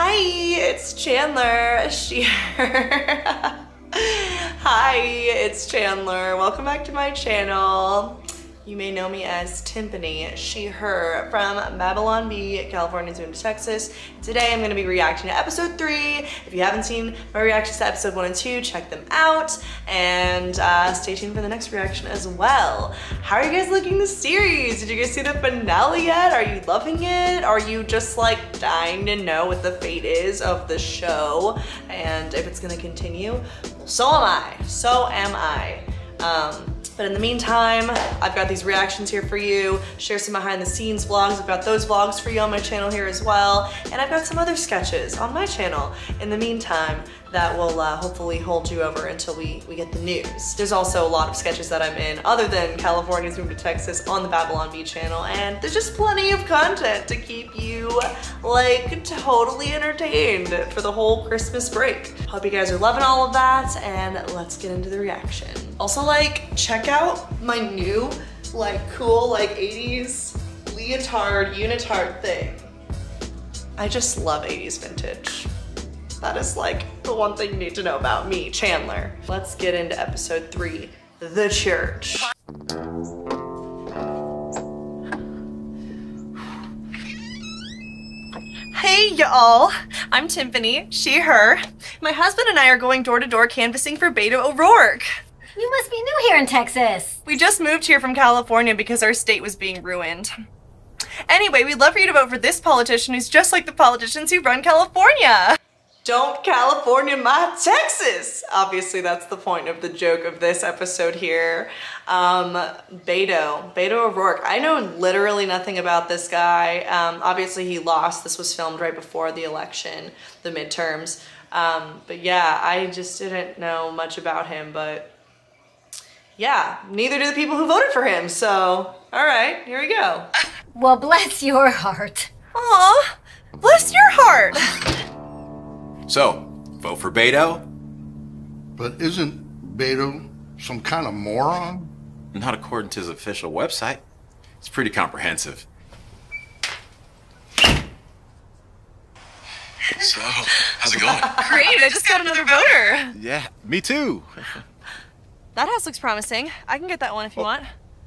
Hi, it's Chandler. She, her. Hi, it's Chandler. Welcome back to my channel. You may know me as Timpani, she, her, from Babylon Bee, California to Texas. Today I'm to be reacting to episode 3. If you haven't seen my reactions to episode 1 and 2, check them out. And uh, stay tuned for the next reaction as well. How are you guys liking the series? Did you guys see the finale yet? Are you loving it? Are you just like dying to know what the fate is of the show? And if it's to continue? So am I. So am I. Um, but in the meantime, I've got these reactions here for you, share some behind the scenes vlogs. I've got those vlogs for you on my channel here as well. And I've got some other sketches on my channel in the meantime that will uh, hopefully hold you over until we, we get the news. There's also a lot of sketches that I'm in other than Californians Move to Texas on the Babylon Bee channel and there's just plenty of content to keep you like totally entertained for the whole Christmas break. Hope you guys are loving all of that and let's get into the reaction. Also like check out my new like cool like 80s leotard unitard thing. I just love 80s vintage. That is like the one thing you need to know about me, Chandler. Let's get into episode three, the church. Hey y'all, I'm Timpani, she, her. My husband and I are going door to door canvassing for Beto O'Rourke. You must be new here in Texas. We just moved here from California because our state was being ruined. Anyway, we'd love for you to vote for this politician who's just like the politicians who run California. Don't California my Texas! Obviously, that's the point of the joke of this episode here. Um, Beto, Beto O'Rourke. I know literally nothing about this guy. Um, obviously, he lost. This was filmed right before the election, the midterms. Um, but yeah, I just didn't know much about him, but yeah, neither do the people who voted for him. So, all right, here we go. Well, bless your heart. Aw, bless your heart. So, vote for Beto? But isn't Beto some kind of moron? Not according to his official website. It's pretty comprehensive. So, how's it going? Great, I just got another voter. yeah, me too. That house looks promising. I can get that one if you want.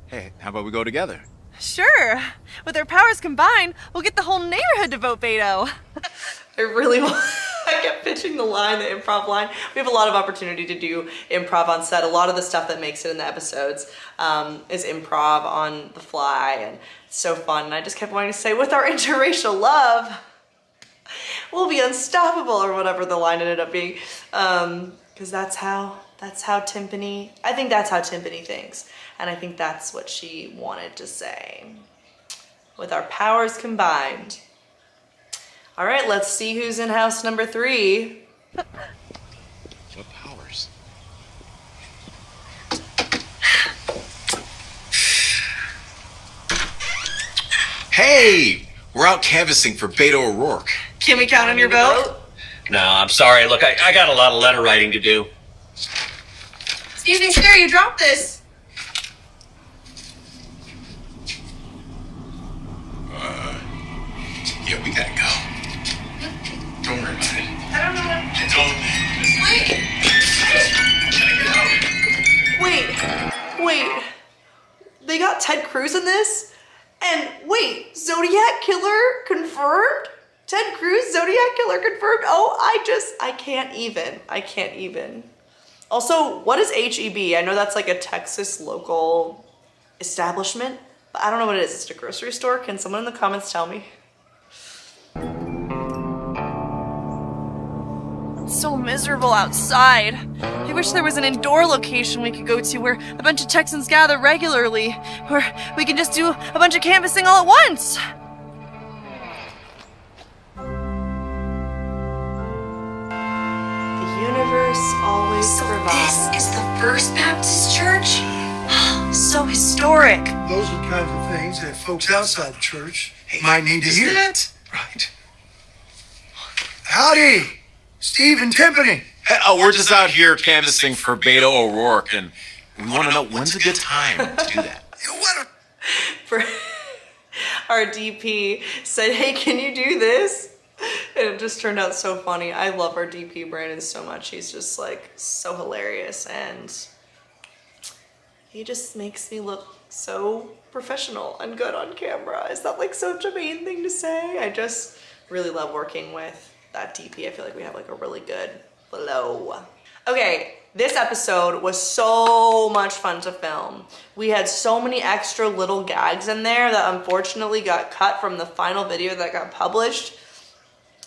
Hey, how about we go together? Sure. With our powers combined, we'll get the whole neighborhood to vote Beto. I really want. I kept pitching the line, the improv line. We have a lot of opportunity to do improv on set. A lot of the stuff that makes it in the episodes um, is improv on the fly, and it's so fun. And I just kept wanting to say, with our interracial love, we'll be unstoppable, or whatever the line ended up being, because um, that's how that's how Timpani. I think that's how Timpani thinks, and I think that's what she wanted to say. With our powers combined. All right, let's see who's in house number three. what powers? Hey, we're out canvassing for Beto O'Rourke. Can we count on your vote? No, I'm sorry. Look, I, I got a lot of letter writing to do. Excuse me, sir, you dropped this. Uh, yeah, we gotta go. Don't worry about it. I don't know what. Don't. Wait. Wait. Wait. They got Ted Cruz in this? And wait, Zodiac Killer confirmed? Ted Cruz, Zodiac Killer confirmed? Oh, I just, I can't even. I can't even. Also, what is HEB? I know that's like a Texas local establishment, but I don't know what it is. Is it a grocery store? Can someone in the comments tell me? so miserable outside. I wish there was an indoor location we could go to where a bunch of Texans gather regularly, where we can just do a bunch of canvassing all at once. Universe always so provides. this is the First Baptist Church? so historic. Those are the kinds of things that folks outside the church might need to hear. That? Right. Howdy, Steve and Timpani. Hey, oh, we're just out here canvassing for Beto O'Rourke, and we want to know when's a good time to do that. What a For our DP said, "Hey, can you do this?" And it just turned out so funny. I love our DP Brandon so much. He's just like so hilarious and he just makes me look so professional and good on camera. Is that like such a mean thing to say? I just really love working with that DP. I feel like we have like a really good flow. Okay, this episode was so much fun to film. We had so many extra little gags in there that unfortunately got cut from the final video that got published.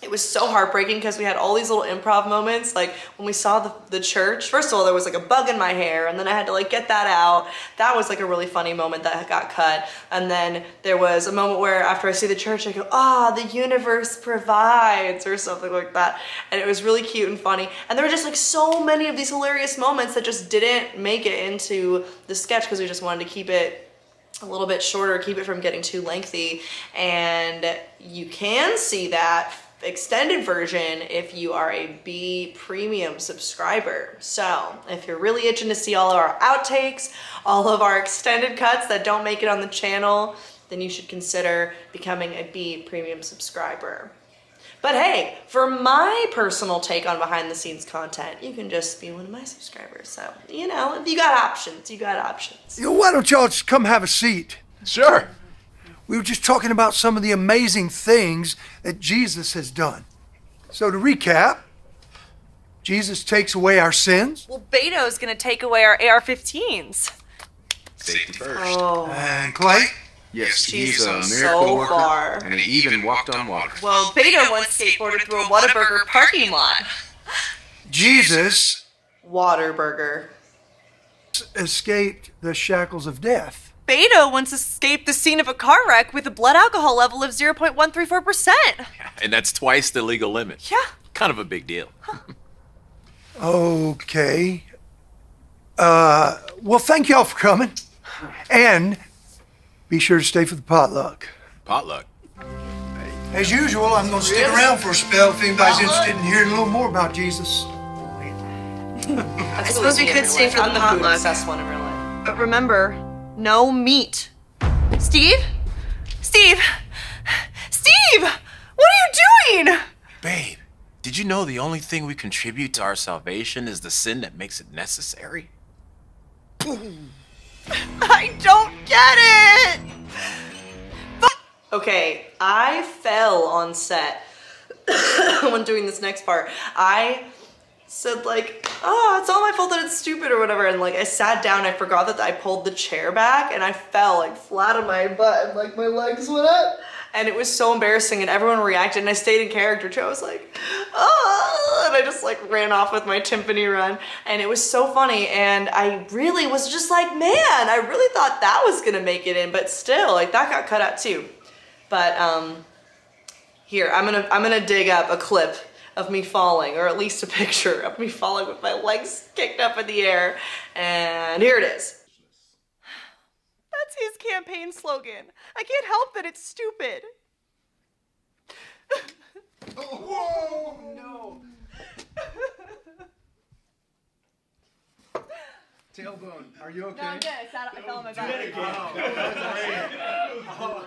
It was so heartbreaking because we had all these little improv moments. Like when we saw the, the church, first of all, there was like a bug in my hair and then I had to like get that out. That was like a really funny moment that got cut. And then there was a moment where after I see the church, I go, ah, the universe provides or something like that. And it was really cute and funny. And there were just like so many of these hilarious moments that just didn't make it into the sketch because we just wanted to keep it a little bit shorter, keep it from getting too lengthy. And you can see that extended version if you are a Bee premium subscriber. So if you're really itching to see all of our outtakes, all of our extended cuts that don't make it on the channel, then you should consider becoming a Bee premium subscriber. But hey, for my personal take on behind the scenes content, you can just be one of my subscribers. So, you know, if you got options, you got options. You know, why don't y'all just come have a seat? Sure. We were just talking about some of the amazing things that Jesus has done. So to recap, Jesus takes away our sins. Well, Beto's gonna take away our AR-15s. Safety first. Oh, And Clay, Yes, he's he's a a so miracle miracle worker, far. and he even walked on water. well, Beto once skateboarded through a Whataburger parking lot. Jesus Whataburger. escaped the shackles of death. Beto once escaped the scene of a car wreck with a blood alcohol level of 0.134%. Yeah, And that's twice the legal limit. Yeah. Kind of a big deal. Okay. Uh, well, thank y'all for coming. And be sure to stay for the potluck. Potluck. As usual, I'm going to stick around for a spell if anybody's interested in hearing a little more about Jesus. I suppose we could stay for the potluck. one in real life. But remember, no meat. Steve? Steve? Steve! What are you doing? Babe, did you know the only thing we contribute to our salvation is the sin that makes it necessary? I don't get it! Okay, I fell on set when doing this next part. I said like, oh, it's all my fault that it's stupid or whatever. And like I sat down, I forgot that I pulled the chair back and I fell like flat on my butt and like my legs went up. And it was so embarrassing and everyone reacted and I stayed in character too. I was like, oh, and I just like ran off with my timpani run. And it was so funny. And I really was just like, man, I really thought that was gonna make it in, but still like that got cut out too. But um, here, I'm gonna I'm gonna dig up a clip of me falling, or at least a picture of me falling with my legs kicked up in the air. And here it is. That's his campaign slogan. I can't help that it's stupid. Whoa, no. Tailbone, are you okay? No, I sat I fell on my back. Oh. Oh,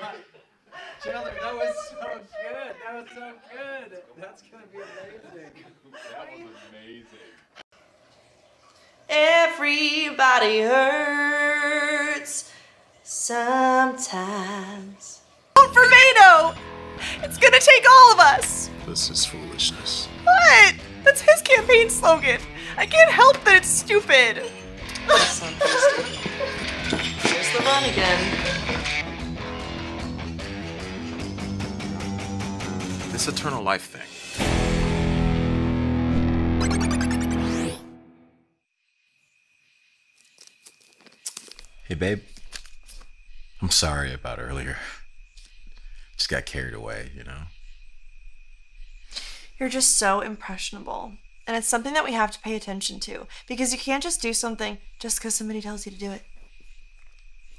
Chandler, that was so good. That was so good. That's gonna be amazing. That was amazing. Everybody hurts sometimes. Vote for Beto! It's gonna take all of us! This is foolishness. What? That's his campaign slogan. I can't help that it's stupid. Here's the run again. This eternal life thing. Hey, babe. I'm sorry about earlier. Just got carried away, you know? You're just so impressionable. And it's something that we have to pay attention to because you can't just do something just because somebody tells you to do it.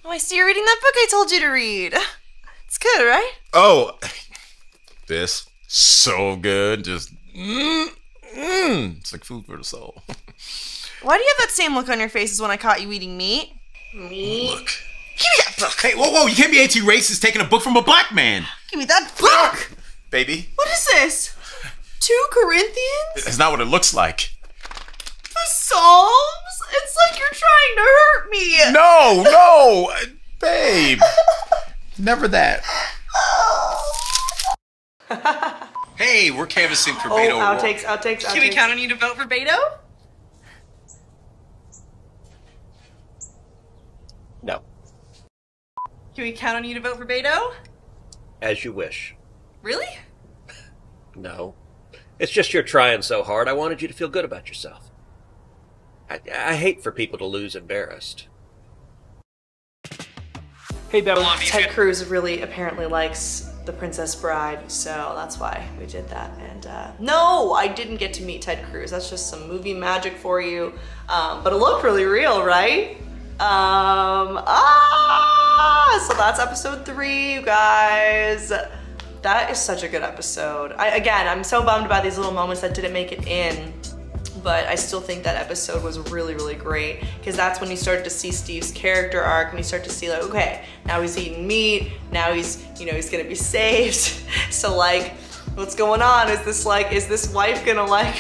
Oh, I see you're reading that book I told you to read. It's good, right? Oh, this so good. Just mm, mm. It's like food for the soul. Why do you have that same look on your face as when I caught you eating meat? Meat? Look. Give me that book. Hey, whoa, whoa! You can't be anti-racist taking a book from a black man, Give me that book! baby. What is this? Two Corinthians? It's not what it looks like. The Psalms? It's like you're trying to hurt me. No, no, babe. Never that. Hey, we're canvassing for Oh, Beto O'Rourke. outtakes, outtakes, outtakes. Can we count on you to vote for Beto? No, Can we count on you to vote for Beto? as you wish. Really? No. It's just you're trying so hard, I wanted you to feel good about yourself. I, I hate for people to lose embarrassed. Hey, Beto. Ted Cruz really apparently likes The Princess Bride, so that's why we did that. And uh, no, I didn't get to meet Ted Cruz. That's just some movie magic for you. Um, but it looked really real, right? Um, ah, so that's episode three, you guys. That is such a good episode. I, again, I'm so bummed about these little moments that didn't make it in but I still think that episode was really, really great because that's when you start to see Steve's character arc and you start to see like, okay, now he's eating meat, now he's, you know, he's gonna be saved. so like, what's going on? Is this like, is this wife gonna like,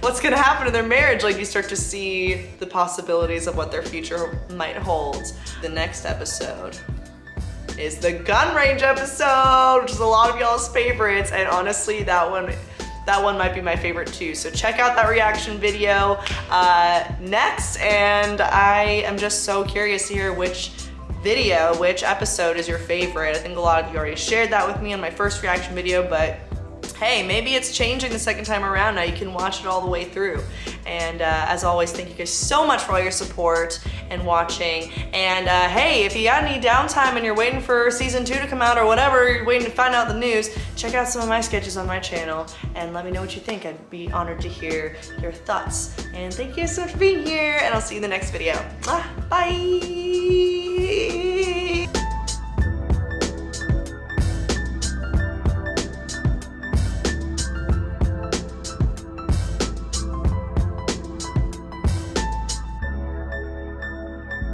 what's gonna happen to their marriage? Like you start to see the possibilities of what their future might hold. The next episode is the gun range episode, which is a lot of y'all's favorites, and honestly, that one that one might be my favorite too. So check out that reaction video uh, next, and I am just so curious to hear which video, which episode is your favorite. I think a lot of you already shared that with me in my first reaction video, but hey, maybe it's changing the second time around. Now you can watch it all the way through. And uh, as always, thank you guys so much for all your support and watching. And uh, hey, if you got any downtime and you're waiting for season two to come out or whatever, you're waiting to find out the news, check out some of my sketches on my channel and let me know what you think. I'd be honored to hear your thoughts. And thank you so much for being here, and I'll see you in the next video. Bye!